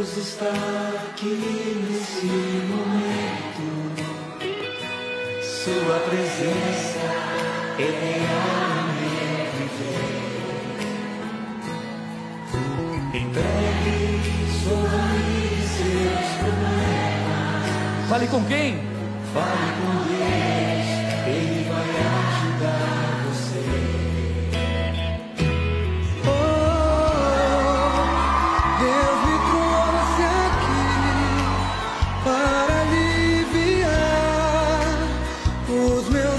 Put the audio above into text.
Deus está aqui nesse momento. Sua presença é real Entregue sobre seus problemas. Fale com quem? Fale Os meus